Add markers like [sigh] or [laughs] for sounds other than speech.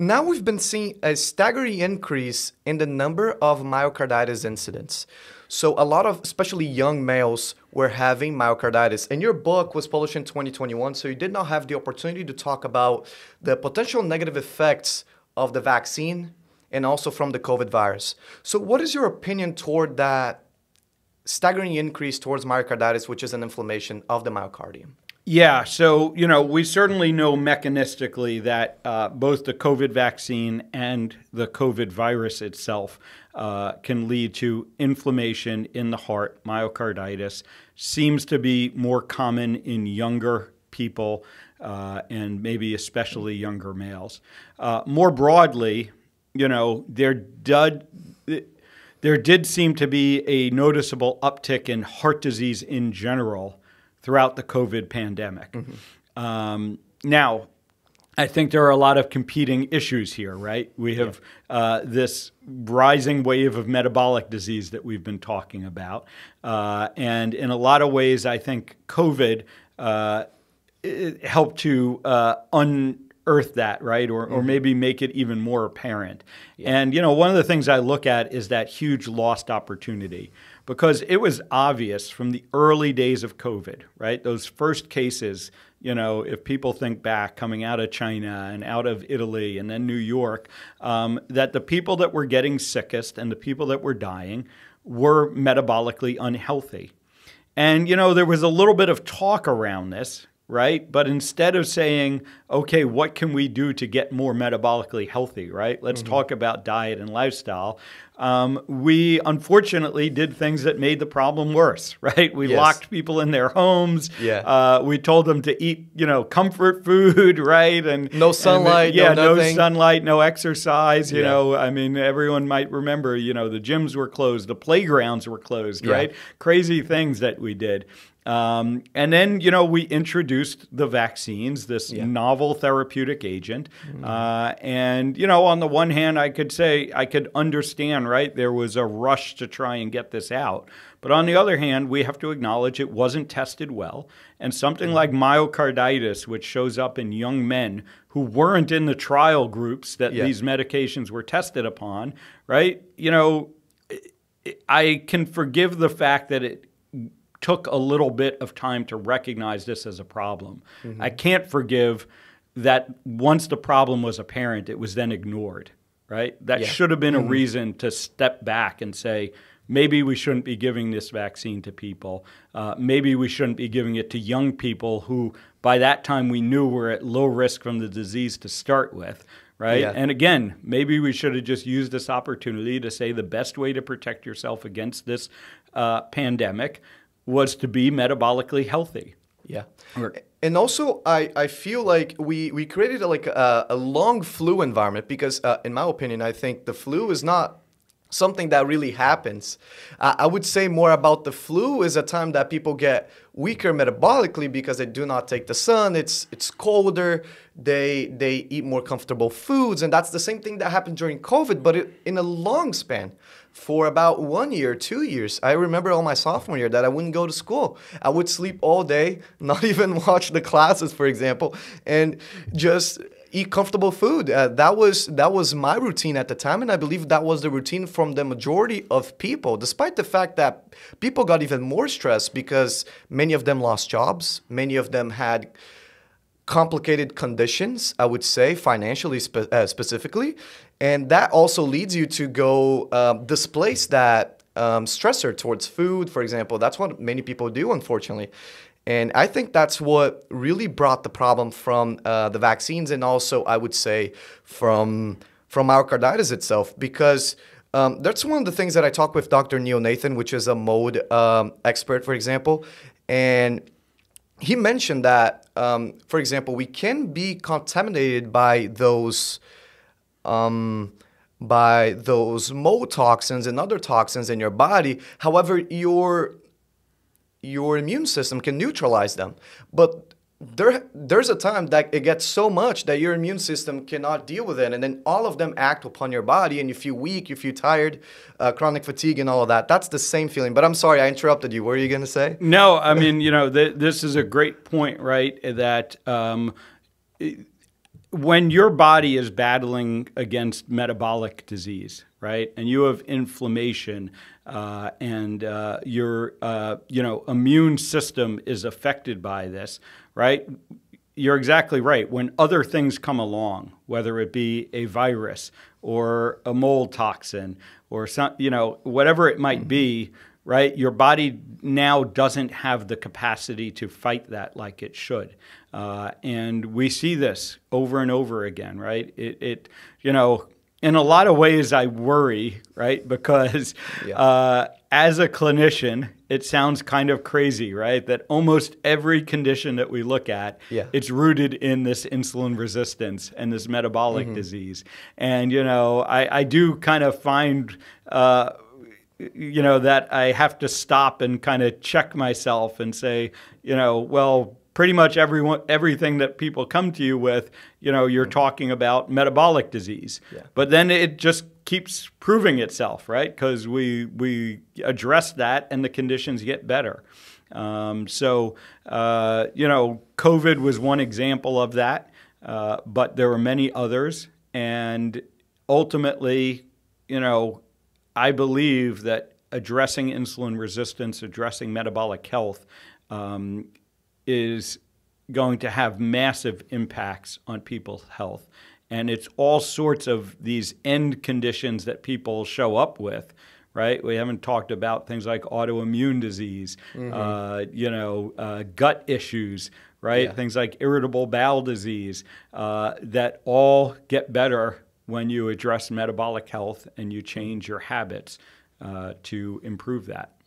Now we've been seeing a staggering increase in the number of myocarditis incidents. So a lot of, especially young males, were having myocarditis. And your book was published in 2021, so you did not have the opportunity to talk about the potential negative effects of the vaccine and also from the COVID virus. So what is your opinion toward that staggering increase towards myocarditis, which is an inflammation of the myocardium? Yeah, so you know we certainly know mechanistically that uh, both the COVID vaccine and the COVID virus itself uh, can lead to inflammation in the heart. Myocarditis seems to be more common in younger people uh, and maybe especially younger males. Uh, more broadly, you know there did there did seem to be a noticeable uptick in heart disease in general throughout the COVID pandemic. Mm-hmm. Um, now, I think there are a lot of competing issues here, right? We have yeah. uh, this rising wave of metabolic disease that we've been talking about. Uh, and in a lot of ways, I think COVID uh, helped to uh, unearth that, right? Or, mm-hmm. or maybe make it even more apparent. Yeah. And, you know, one of the things I look at is that huge lost opportunity because it was obvious from the early days of COVID, right? Those first cases, you know, if people think back coming out of China and out of Italy and then New York, um, that the people that were getting sickest and the people that were dying were metabolically unhealthy. And, you know, there was a little bit of talk around this, right? But instead of saying, okay, what can we do to get more metabolically healthy, right? Let's mm-hmm. talk about diet and lifestyle. Um, we unfortunately did things that made the problem worse, [laughs] right? We yes. locked people in their homes. Yeah. Uh, we told them to eat, you know, comfort food, [laughs] right? And no sunlight. And, yeah, no, no, sunlight, no exercise. You yeah. know, I mean, everyone might remember, you know, the gyms were closed, the playgrounds were closed, yeah. right? Crazy things that we did. Um, and then, you know, we introduced the vaccines, this yeah. novel therapeutic agent. Mm-hmm. Uh, and, you know, on the one hand, I could say I could understand, right? There was a rush to try and get this out. But on the other hand, we have to acknowledge it wasn't tested well. And something mm-hmm. like myocarditis, which shows up in young men who weren't in the trial groups that yeah. these medications were tested upon, right? You know, I can forgive the fact that it took a little bit of time to recognize this as a problem. Mm-hmm. I can't forgive that once the problem was apparent, it was then ignored, right? That yeah. should have been mm-hmm. a reason to step back and say, maybe we shouldn't be giving this vaccine to people. Uh, maybe we shouldn't be giving it to young people who, by that time, we knew were at low risk from the disease to start with. Right. Yeah. And again, maybe we should have just used this opportunity to say the best way to protect yourself against this uh, pandemic was to be metabolically healthy. Yeah. And also, I, I feel like we, we created a, like a, a long flu environment because, uh, in my opinion, I think the flu is not something that really happens. Uh, I would say more about the flu is a time that people get weaker metabolically because they do not take the sun. It's it's colder. They they eat more comfortable foods, and that's the same thing that happened during COVID, but it, in a long span for about one year, two years. I remember all my sophomore year that I wouldn't go to school. I would sleep all day, [laughs] not even watch the classes, for example, and just eat comfortable food. Uh, that was that was my routine at the time, and I believe that was the routine from the majority of people. Despite the fact that people got even more stressed because many of them lost jobs, many of them had complicated conditions, I would say, financially spe- uh, specifically. And that also leads you to go um, displace that um, stressor towards food, for example. That's what many people do, unfortunately. And I think that's what really brought the problem from uh, the vaccines and also, I would say, from, from myocarditis itself, because um, that's one of the things that I talk with Dr. Neil Nathan, which is a mold um, expert, for example. And he mentioned that, um, for example, we can be contaminated by those um, by those mold toxins and other toxins in your body. However, your your immune system can neutralize them, but there there's a time that it gets so much that your immune system cannot deal with it and then all of them act upon your body and you feel weak you feel tired uh, chronic fatigue and all of that. That's the same feeling. But i'm sorry i interrupted you. What are you going to say? No i mean you know th- this is a great point right that um, when your body is battling against metabolic disease, right, and you have inflammation, uh, and uh, your uh, you know immune system is affected by this, right? You're exactly right. When other things come along, whether it be a virus or a mold toxin or some, you know, whatever it might be, right? Your body now doesn't have the capacity to fight that like it should. Uh, and we see this over and over again, right? It, it, you know, in a lot of ways, I worry, right? [laughs] Because yeah. uh, as a clinician, it sounds kind of crazy, right? That almost every condition that we look at, yeah. it's rooted in this insulin resistance and this metabolic mm-hmm. disease. And, you know, I, I do kind of find, uh, you know, that I have to stop and kind of check myself and say, you know, well, pretty much everyone, everything that people come to you with, you know, you're talking about metabolic disease. Yeah. But then it just keeps proving itself, right? Because we we address that and the conditions get better. Um, so uh, you know, COVID was one example of that, uh, but there were many others, and ultimately, you know, I believe that addressing insulin resistance, addressing metabolic health, um, is going to have massive impacts on people's health. And it's all sorts of these end conditions that people show up with, right? We haven't talked about things like autoimmune disease, mm-hmm. uh, you know, uh, gut issues, right? Yeah. Things like irritable bowel disease uh, that all get better when you address metabolic health and you change your habits uh, to improve that.